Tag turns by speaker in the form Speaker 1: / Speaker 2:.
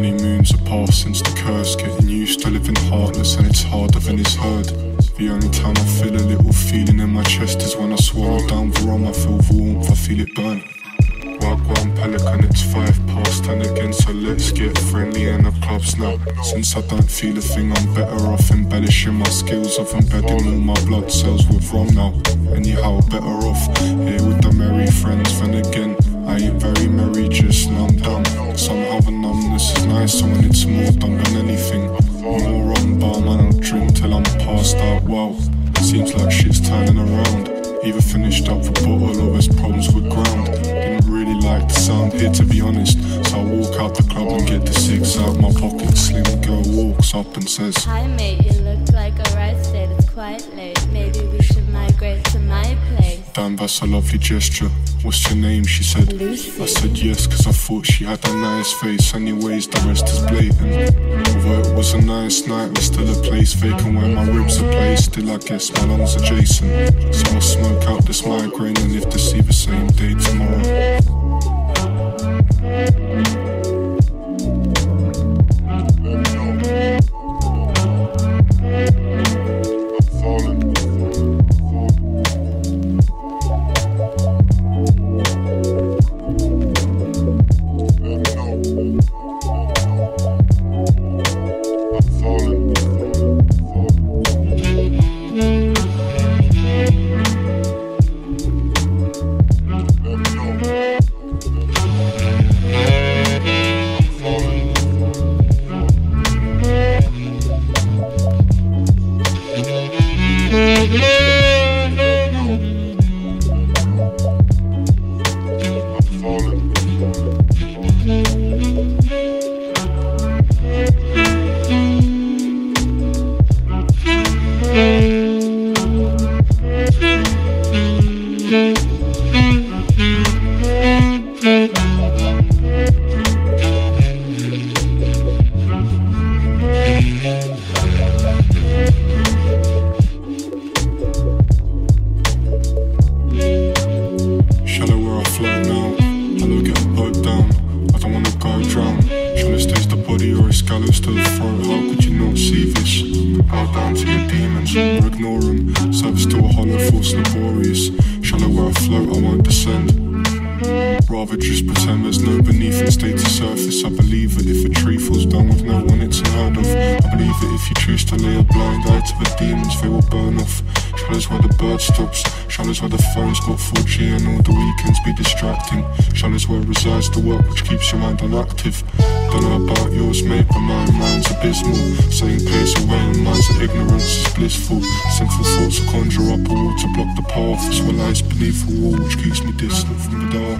Speaker 1: many moons have passed since the curse. Getting used to living heartless and it's harder than it's heard. The only time I feel a little feeling in my chest is when I swallow down the rum. I feel warmth, I feel it burn. Wagwan pelican, it's five past ten again, so let's get friendly in the clubs now. Since I don't feel a thing, I'm better off embellishing my skills of embedding all my blood cells with rum now. Anyhow, better off finished up the bottle or there's problems with ground. Didn't really like the sound here to be honest. So I walk out the club and get the six out my pocket. Slim girl walks up and says,
Speaker 2: Hi mate, you look like a right state, it's quite late. Maybe we should migrate to my place.
Speaker 1: Damn, that's a lovely gesture. What's your name? She said. I said yes, cause I thought she had a nice face. Anyways, the rest is blatant. Although it was a nice night, there's still a place vacant where my ribs are placed. Still, I guess my lungs are adjacent. So I'll smoke out this migraine and live to see the same day tomorrow. Scallops to the throat. How could you not see this? Bow down to your demons or ignore them. Service to a hollow force laborious. Shallow where I float, I won't descend. Rather just pretend there's no beneath and stay to surface. I believe that if a tree falls down with no one, it's unheard of. I believe that if you choose to lay a blind eye to the demons, they will burn off. Shallows where the bird stops. Shallows where the phone's got 4G and all the weekends be distracting. Shallows where resides the work which keeps your mind unactive. Don't know about yours, mate, but my mind's abysmal. Saying pace away and minds of ignorance is blissful. Sinful thoughts conjure up a wall to block the path. This what lies beneath a wall which keeps me distant from the dark.